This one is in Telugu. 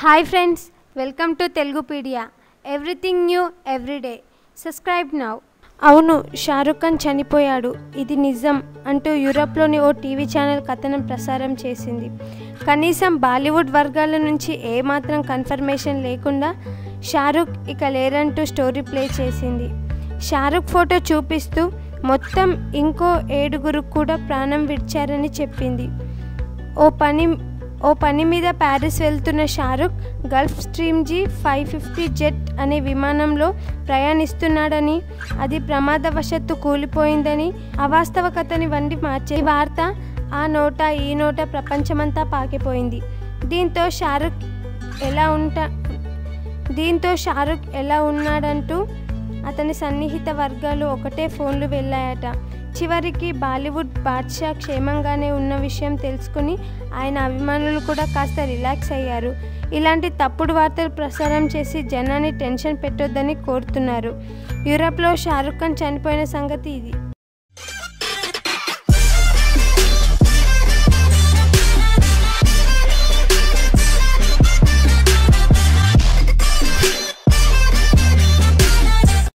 Hi friends welcome to Telugupedia everything new everyday subscribe now అవును షారుఖ్ ఖాన్ చనిపోయాడు. ఇది నిజం అంటూ యూరప్లోని ఓ టీవీ ఛానల్ కథనం ప్రసారం చేసింది. కనీసం బాలీవుడ్ వర్గాల నుంచి ఏమాత్రం కన్ఫర్మేషన్ లేకుండా షారుఖ్ ఇక లేరంటూ స్టోరీ ప్లే చేసింది. షారుఖ్ ఫోటో చూపిస్తూ మొత్తం ఇంకో ఏడుగురు కూడా ప్రాణం విడిచారని చెప్పింది. ఓ పని ఓ పని మీద ప్యారిస్ వెళ్తున్న Shahrukh Gulfstream G five fifty jet అనే విమానంలో ప్రయాణిస్తున్నాడని అది ప్రమాదవశత్తు కూలిపోయిందని అవాస్తవకతని వండి మార్చే వార్త ఆ నోట ఈ నోట ప్రపంచమంతా పాకిపోయింది. దీంతో షారుఖ్ ఎలా ఉంటా దీంతో షారుఖ్ ఎలా ఉన్నాడంటూ అతని సన్నిహిత వర్గాలు ఒకటే ఫోన్లు వెళ్ళాయట. చివరికి బాలీవుడ్ బాద్షా క్షేమంగానే ఉన్న విషయం తెలుసుకుని ఆయన అభిమానులు కూడా కాస్త రిలాక్స్ అయ్యారు. ఇలాంటి తప్పుడు వార్తలు ప్రసారం చేసి జనాన్ని టెన్షన్ పెట్టొద్దని కోరుతున్నారు. యూరప్లో షారుఖ్ ఖాన్ చనిపోయిన సంగతి ఇది.